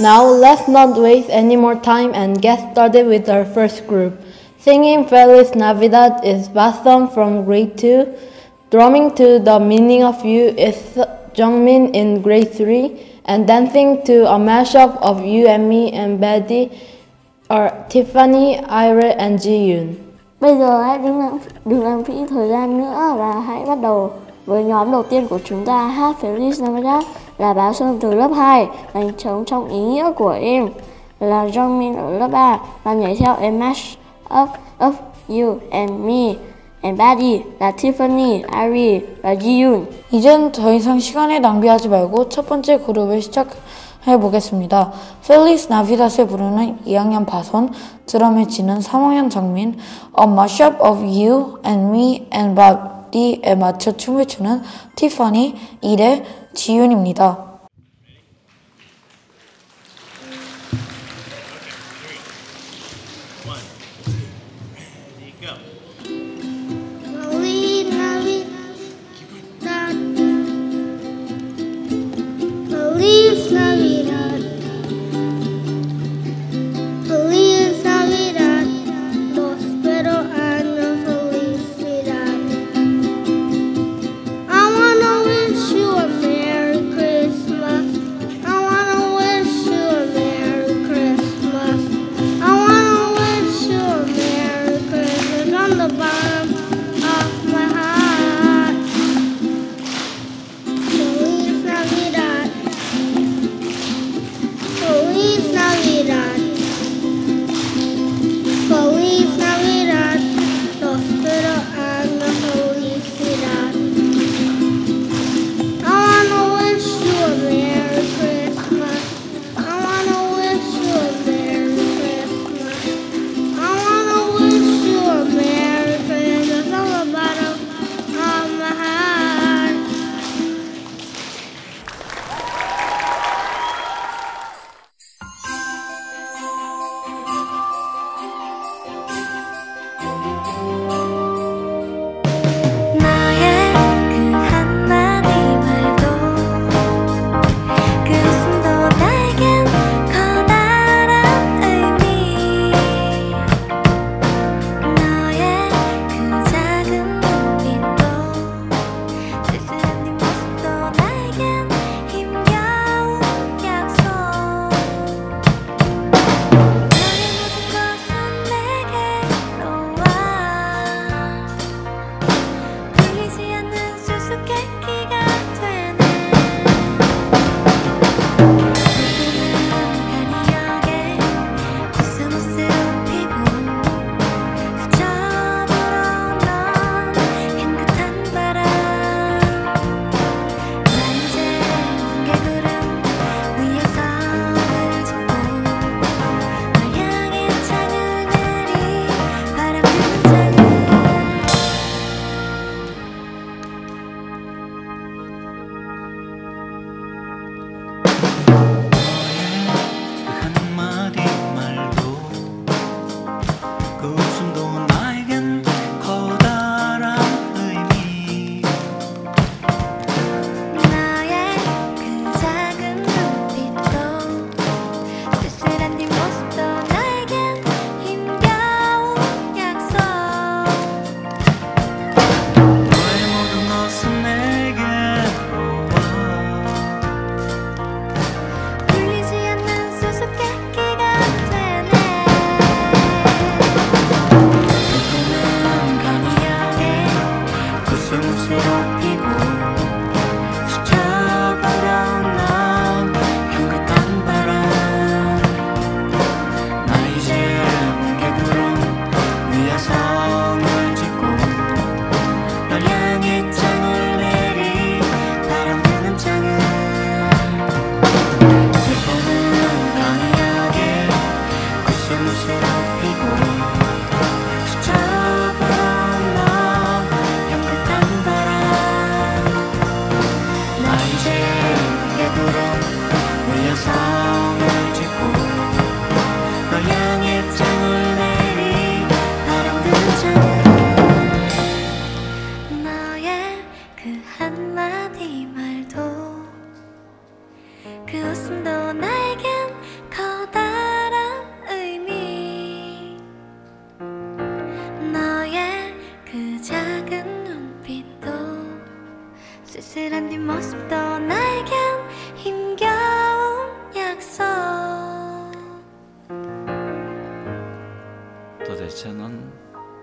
Now let's not waste any more time and get started with our first group. Singing Feliz Navidad is Baston from grade 2. Drumming to the meaning of you is Jungmin in grade 3. And dancing to a mashup of you and me and Baddie are Tiffany, Ira, and Ji-yoon. Bây giờ hãy đừng làm, đừng làm phí thời gian nữa và hãy bắt đầu với nhóm đầu tiên của chúng ta hát Feliz Navidad là Bá Sơn từ lớp 2 đánh trống trong ý nghĩa của em là Jongmin ở lớp 3 và nhảy theo A Mash Up of You and Me and Buddy là Tiffany, Ari và Jiyoon 이젠 더 이상 시간을 낭비하지 말고 첫 번째 그룹을 시작해 보겠습니다. Feliz Navidad을 부르는 2학년 바손, 드럼을 치는 3학년 정민, A Mashup of You and Me and Buddy에 맞춰 춤을 추는 티파니, 1의 지윤입니다. 도대체 넌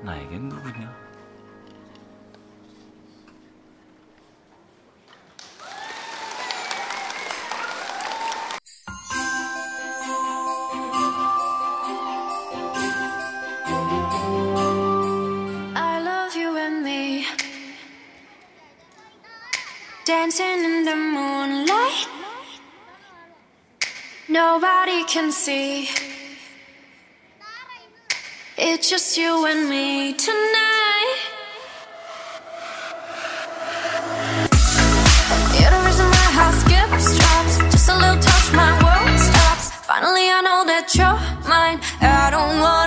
나에겐 누구냐? I love you and me Dancing in the moonlight Nobody can see It's just you and me tonight. You're the reason my heart skips drops. Just a little touch, my world stops. Finally I know that you're mine. I don't wanna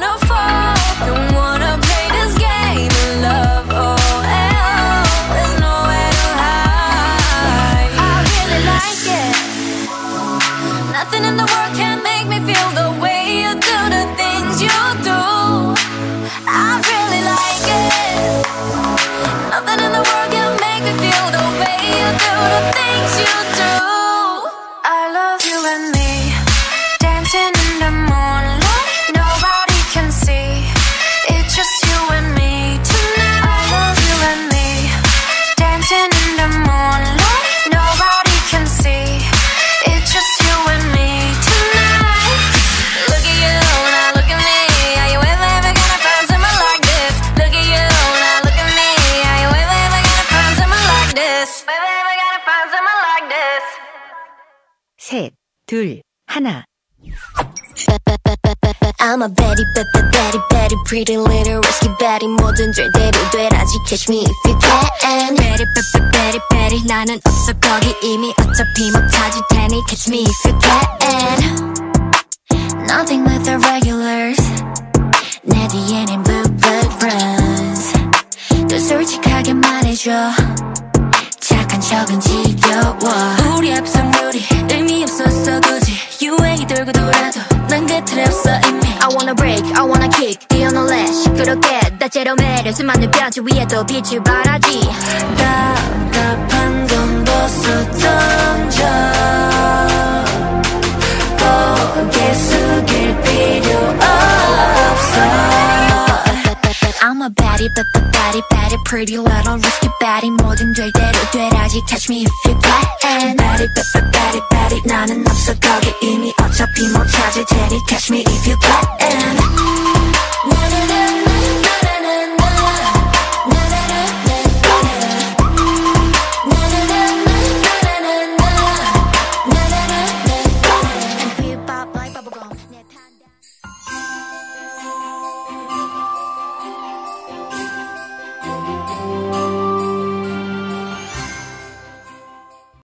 둘, 하나. I'm a Betty, Betty, Betty, Betty, pretty little risky Betty 모든 절대로 되라지 catch me if you can Betty, Betty, Betty, Betty 나는 없어 거기 이미 어차피 못 찾을 테니 catch me if you can Nothing with the regulars 내 뒤에는 blue blood runs 또 솔직하게 말해줘 착한 척은 지겨워. 우리 합성물이 의미 없었어 굳이 유행이 돌고 돌아도 난그 틀에 없어 이미. I wanna break, I wanna kick 뛰어놀래. 시끄럽게 다채로 매려 수많은 뼈지 위에도 빛을 발하지 pretty little risky baddie 뭐든 될 대로 되라지 Catch me if you can Baddie baddie baddie baddie 나는 없어 거기 이미 어차피 못 찾을 테니 Catch me if you can